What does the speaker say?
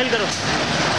Smile करो।